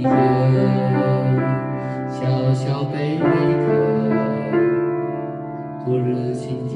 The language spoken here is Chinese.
一个小小贝壳多热情